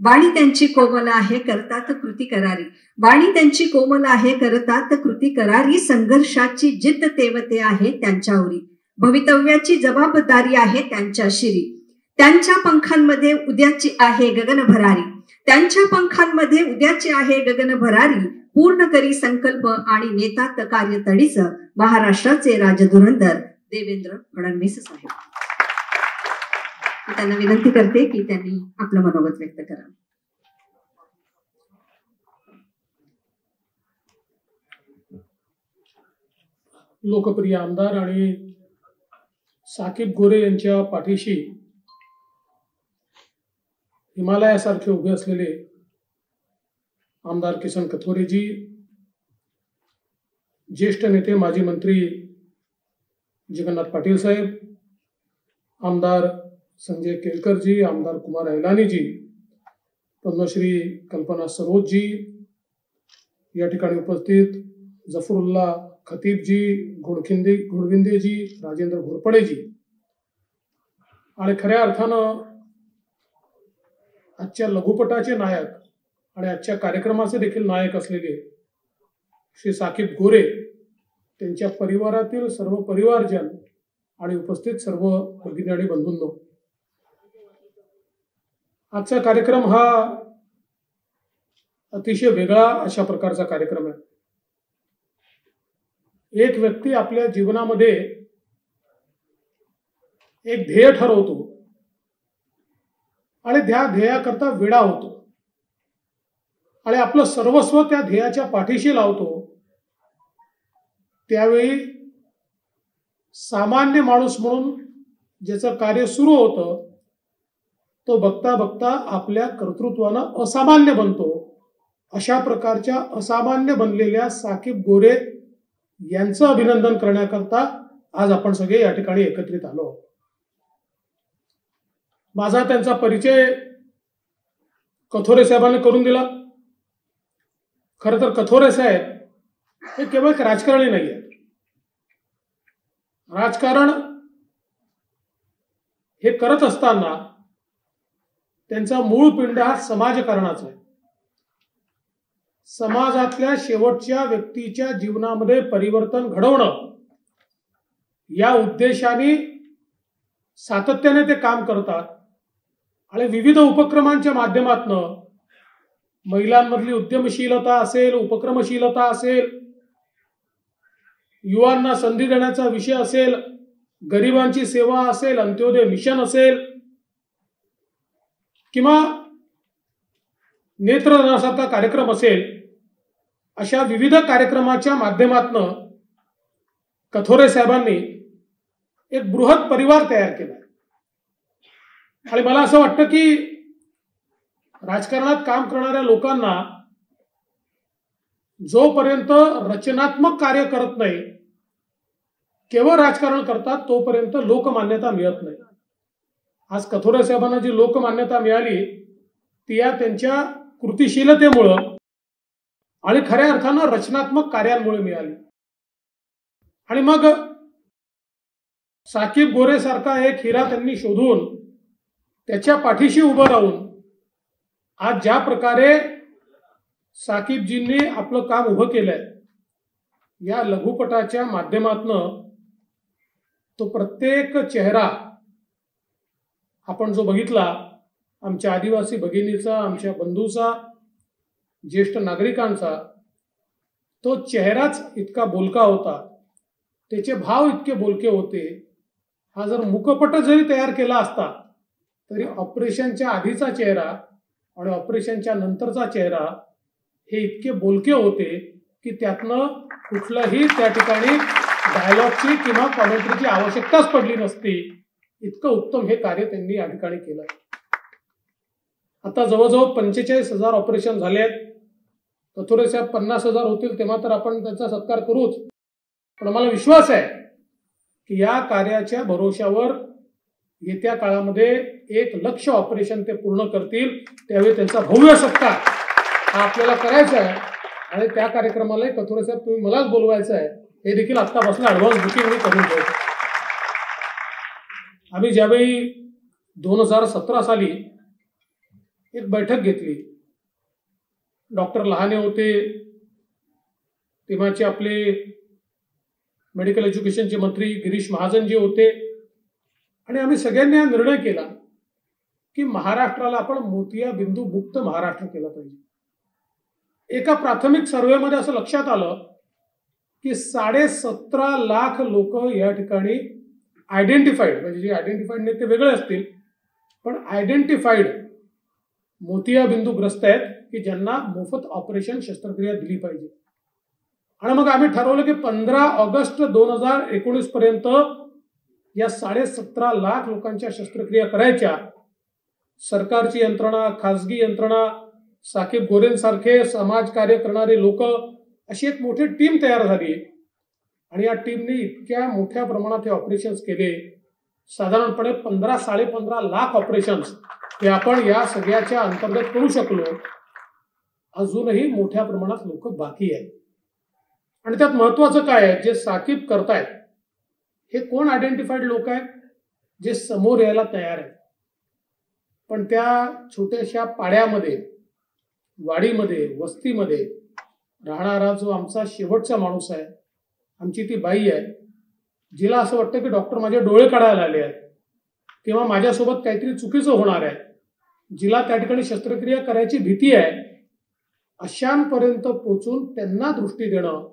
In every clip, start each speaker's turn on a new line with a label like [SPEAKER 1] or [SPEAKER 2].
[SPEAKER 1] वाणी त्यांची कोमल आहे करतात कृती करारी. वाणी त्यांची कोमल आहे करतात कृती करारी. संघर्षाची जिद्द तेवते आहे त्यांच्यावरी. भवितव्याची जबाबदारी आहे त्यांच्या शिरी त्यांच्या पंखांमध्ये उद्याची आहे गगन भरारी. त्यांच्या पंखांमध्ये उद्याची आहे गगन भरारी. पूर्ण करी संकल्प आणि नेतात कार्य तडीच महाराष्ट्राचे राजधुरंदर देवेंद्र फडणवीस साहेब. त्यांना विनंती करते की त्यांनी आपलं मनोगत व्यक्त करावं
[SPEAKER 2] लोकप्रिय आमदार आणि साकीब गोरे यांच्या पाठीशी हिमालयासारखे उभे असलेले आमदार किसन कथोरेजी ज्येष्ठ नेते माजी मंत्री जगन्नाथ पाटील साहेब आमदार संजय केळकरजी आमदार कुमार ऐलानीजी पद्मश्री कल्पना सरोजजी या ठिकाणी उपस्थित जफरुल्ला खतीबजी घोडखिंदे घोडविंदेजी राजेंद्र घोरपडेजी. आणि खऱ्या अर्थानं आजच्या लघुपटाचे नायक आणि आजच्या कार्यक्रमाचे देखील नायक असलेले श्री साकीब गोरे त्यांच्या परिवारातील सर्व परिवारजन आणि उपस्थित सर्व भगिनी आणि बंधूंनो आजचा कार्यक्रम हा अतिशय वेगळा अशा प्रकारचा कार्यक्रम आहे. एक व्यक्ती आपल्या जीवनामध्ये एक ध्येय ठरवतो आणि त्या ध्येयाकरता विडा होतो. आणि आपलं सर्वस्व त्या ध्येयाच्या पाठीशी लावतो. त्यावेळी सामान्य माणूस म्हणून ज्याचं कार्य सुरू होतं तो बघता बघता आपल्या कर्तृत्वानं असामान्य बनतो. अशा प्रकारच्या असामान्य बनलेल्या साकीब गोरे यांचं अभिनंदन करण्याकरता आज आपण सगळे या ठिकाणी एकत्रित आलो. माझा त्यांचा परिचय कथोरे साहेबांनी करून दिला. खर तर कथोरे साहेब हे केवळ एक राजकारणी नाही आहेत राजकारण हे करत असताना त्यांचा मूळ पिंड हा समाजकारणाचा आहे. समाजातल्या शेवटच्या व्यक्तीच्या जीवनामध्ये परिवर्तन घडवणं या उद्देशाने सातत्याने ते काम करतात आणि विविध उपक्रमांच्या माध्यमातनं महिलांमधली उद्यमशीलता असेल उपक्रमशीलता असेल युवांना संधी देण्याचा विषय असेल गरिबांची सेवा असेल अंत्योदय मिशन असेल किंवा नेत्रदानासारखा कार्यक्रम असेल अशा विविध कार्यक्रमाच्या माध्यमातनं कथोरे साहेबांनी एक बृहत परिवार तयार केला. आणि मला असं वाटतं की राजकारणात काम करणाऱ्या लोकांना जोपर्यंत रचनात्मक कार्य करत नाही केवळ राजकारण करतात तोपर्यंत लोकमान्यता मिळत नाही. आज कथोरे साहेबांना जी लोकमान्यता मिळाली ती या त्यांच्या कृतिशीलतेमुळं आणि खऱ्या अर्थानं रचनात्मक कार्यांमुळे मिळाली. आणि मग साकीब गोरे सारखा एक हिरा त्यांनी शोधून त्याच्या पाठीशी उभं राहून आज ज्या प्रकारे साकीबजींनी आपलं काम उभं केलंय या लघुपटाच्या माध्यमातनं तो प्रत्येक चेहरा आपण जो बघितला आमच्या आदिवासी भगिनीचा आमच्या बंधूचा ज्येष्ठ नागरिकांचा तो चेहराच इतका बोलका होता. त्याचे भाव इतके बोलके होते. हा जर मुखपट जरी तयार केला असता तरी ऑपरेशनच्या आधीचा चेहरा आणि ऑपरेशनच्या नंतरचा चेहरा हे इतके बोलके होते की त्यातनं कुठलंही त्या ठिकाणी डायलॉगची किंवा कॉमेंट्रीची आवश्यकताच पडली नसती. इतकं उत्तम हे कार्य त्यांनी या ठिकाणी केलं. आता जवळजवळ पंचेचाळीस हजार ऑपरेशन झाले आहेत. कथोरे पन्नास हजार होतील तेव्हा तर आपण त्याचा सत्कार करूच. पण मला विश्वास आहे की या कार्याच्या भरोशावर येत्या काळामध्ये एक लक्ष ऑपरेशन ते पूर्ण करतील त्यावेळी त्यांचा भव्य सत्कार हा आपल्याला करायचा आहे. आणि त्या कार्यक्रमाला कथोरे साहेब तुम्ही मलाच बोलवायचं आहे. हे देखील आत्तापासून ऍडव्हान्स बुकिंग मी करून ठेवतो. आम्ही ज्यावेळी दोन हजार सतरा साली एक बैठक घेतली डॉक्टर लहाने होते तेव्हाचे आपले मेडिकल एज्युकेशनचे मंत्री गिरीश महाजन जे होते आणि आम्ही सगळ्यांनी हा निर्णय केला की महाराष्ट्राला आपण मोतिया बिंदू मुक्त महाराष्ट्र केलं पाहिजे. एका प्राथमिक सर्वेमध्ये असं लक्षात आलं की साडे सतरा लाख लोक या ठिकाणी आयडेंटिफाईड म्हणजे जे आयडेंटिफाईड नाही ते वेगळे असतील. पण आयडेंटिफाईड मोतिया बिंदूग्रस्त आहेत की ज्यांना मोफत ऑपरेशन शस्त्रक्रिया दिली पाहिजे. आणि मग आम्ही ठरवलं की पंधरा ऑगस्ट दोन हजार एकोणीस पर्यंत या साडे सतरा लाख लोकांच्या शस्त्रक्रिया करायच्या. सरकारची यंत्रणा खासगी यंत्रणा साकीब गोरेंसारखे समाजकार्य करणारे लोक अशी एक मोठी टीम तयार झाली. आणि या टीमने इतक्या मोठ्या प्रमाणात हे ऑपरेशन्स केले. साधारणपणे पंधरा साडे पंधरा लाख ऑपरेशन्स हे आपण या सगळ्याच्या अंतर्गत करू शकलो. अजूनही मोठ्या प्रमाणात लोक बाकी आहेत. आणि त्यात महत्वाचं काय आहे? जे साकीब करतायत हे कोण आयडेंटिफाईड लोक आहेत? जे समोर यायला तयार आहेत. पण त्या छोट्याशा पाड्यामध्ये वाडीमध्ये वस्तीमध्ये राहणारा जो आमचा शेवटचा माणूस आहे आमची ती बाई आहे जिला असं वाटतं की डॉक्टर माझे डोळे काढायला आले आहेत. किंवा माझ्यासोबत काहीतरी चुकीचं होणार आहे. जिला त्या ठिकाणी शस्त्रक्रिया करायची भीती आहे. अशांपर्यंत पोचून त्यांना दृष्टी देणं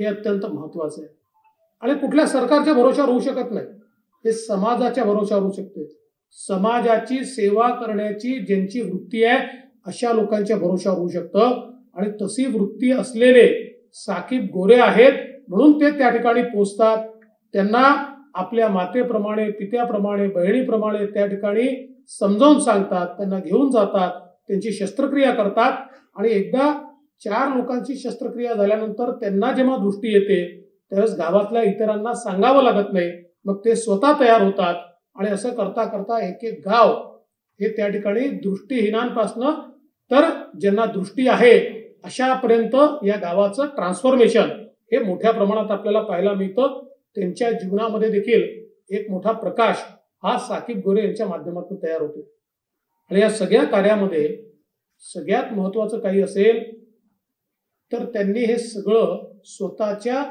[SPEAKER 2] हे अत्यंत महत्वाचं आहे. आणि कुठल्या सरकारच्या भरोशावर होऊ शकत नाही. हे समाजाच्या भरोशावर होऊ शकते. समाजाची सेवा करण्याची ज्यांची वृत्ती आहे अशा लोकांच्या भरोशावर होऊ शकतं. आणि तशी वृत्ती असलेले साकीब गोरे आहेत म्हणून ते त्या ठिकाणी पोचतात. त्यांना आपल्या मातेप्रमाणे पित्याप्रमाणे बहिणीप्रमाणे त्या ठिकाणी समजावून सांगतात त्यांना घेऊन जातात त्यांची शस्त्रक्रिया करतात. आणि एकदा चार लोकांची शस्त्रक्रिया झाल्यानंतर त्यांना जेव्हा दृष्टी येते त्यावेळेस गावातल्या इतरांना सांगावं लागत नाही. मग ते स्वतः तयार होतात आणि असं करता करता एक एक गाव हे त्या ठिकाणी दृष्टीहीनांपासनं तर ज्यांना दृष्टी आहे अशापर्यंत या गावाचं ट्रान्सफॉर्मेशन हे मोठ्या प्रमाणात आपल्याला पाहायला मिळतं. त्यांच्या जीवनामध्ये देखील एक मोठा प्रकाश हा साकीब गोरे यांच्या माध्यमातून तयार होतो. आणि या सगळ्या कार्यामध्ये सगळ्यात महत्वाचं काही असेल तर त्यांनी हे सगळं स्वतःच्या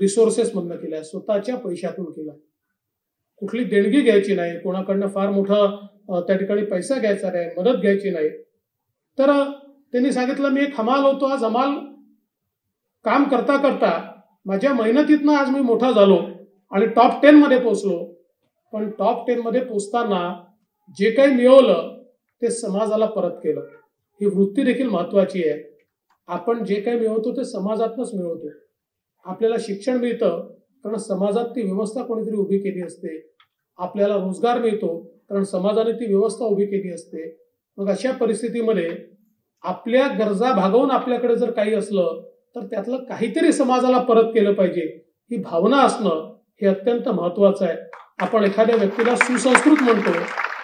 [SPEAKER 2] रिसोर्सेसमधनं केलं आहे स्वतःच्या पैशातून केलं कुठली देणगी घ्यायची नाही कोणाकडनं फार मोठा त्या ठिकाणी पैसा घ्यायचा नाही मदत घ्यायची नाही. तर त्यांनी सांगितलं मी एक हमाल होतो आज हमाल काम करता करता माझ्या मेहनतीतनं आज मी मोठा झालो आणि टॉप टेन मध्ये पोचलो पण टॉप टेन मध्ये पोचताना जे काही मिळवलं ते समाजाला परत केलं. ही वृत्ती देखील महत्वाची आहे. आपण जे काही मिळवतो ते समाजातनच मिळवतो. आपल्याला शिक्षण मिळतं कारण समाजात ती व्यवस्था कोणीतरी उभी केली असते. आपल्याला रोजगार मिळतो कारण समाजाने ती व्यवस्था उभी केली असते. मग अशा परिस्थितीमध्ये आपल्या गरजा भागवून आपल्याकडे जर काही असलं तर त्यातलं काहीतरी समाजाला परत केलं पाहिजे. ही भावना असणं हे अत्यंत महत्वाचं आहे. आपण एखाद्या व्यक्तीला सुसंस्कृत म्हणतो.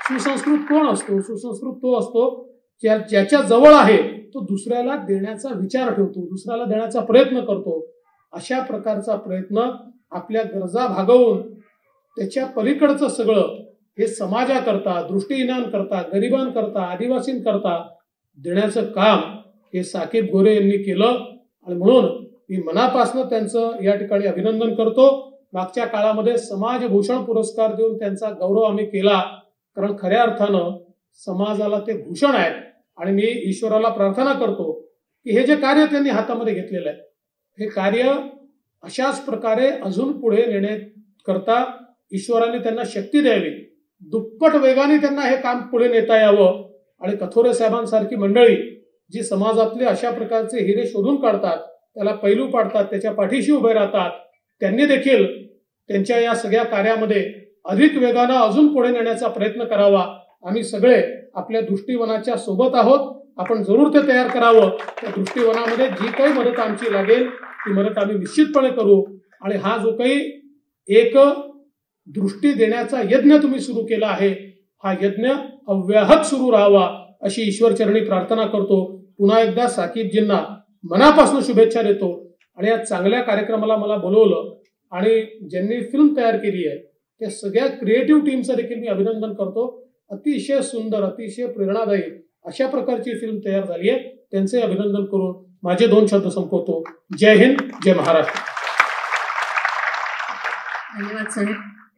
[SPEAKER 2] सुसंस्कृत कोण असतो? सुसंस्कृत तो असतो ज्या ज्याच्या जवळ आहे तो दुसऱ्याला देण्याचा विचार ठेवतो दुसऱ्याला देण्याचा प्रयत्न करतो. अशा प्रकारचा प्रयत्न आपल्या गरजा भागवून त्याच्या पलीकडचं सगळं हे समाजाकरता दृष्टीहीनांकरता गरिबांकरता आदिवासींकरता देण्याचं काम हे साकीब गोरे यांनी केलं. आणि म्हणून मी मनापासून त्यांचं या ठिकाणी अभिनंदन करतो. मागच्या काळामध्ये समाजभूषण पुरस्कार देऊन त्यांचा गौरव आम्ही केला. कारण खऱ्या अर्थानं समाजाला ते भूषण आहेत. आणि मी ईश्वराला प्रार्थना करतो की हे जे कार्य त्यांनी हातामध्ये घेतलेलं आहे हे कार्य अशाच प्रकारे अजून पुढे नेण्याकरता ईश्वराने त्यांना शक्ती द्यावी. दुप्पट वेगाने त्यांना हे काम पुढे नेता यावं. आणि कथोरे साहेबांसारखी मंडळी जी समाजातले अशा प्रकारचे हिरे शोधून काढतात त्याला पैलू पाडतात त्याच्या पाठीशी उभे राहतात त्यांनी देखील त्यांच्या या सगळ्या कार्यामध्ये अधिक वेगानं अजून पुढे नेण्याचा प्रयत्न करावा. आम्ही सगळे आपल्या दृष्टीवनाच्या सोबत आहोत. आपण जरूर ते तयार करावं. त्या दृष्टीवनामध्ये जी काही मदत आमची लागेल ती मदत आम्ही निश्चितपणे करू. आणि हा जो काही एक दृष्टी देण्याचा यज्ञ तुम्ही सुरू केला आहे हा यज्ञ अव्याहत सुरू राहावा अशी ईश्वरचरणी प्रार्थना करतो. पुन्हा एकदा साकीबजींना मनापासून शुभेच्छा देतो आणि या चांगल्या कार्यक्रमाला मला बोलवलं आणि ज्यांनी फिल्म तयार केली आहे त्या सगळ्या क्रिएटिव्ह टीमचं देखील मी अभिनंदन करतो. अतिशय सुंदर अतिशय प्रेरणादायी अशा प्रकारची फिल्म तयार झाली आहे. त्यांचे अभिनंदन करून माझे दोन शब्द संपवतो. जय हिंद जय महाराष्ट्र.
[SPEAKER 1] धन्यवाद साहेब.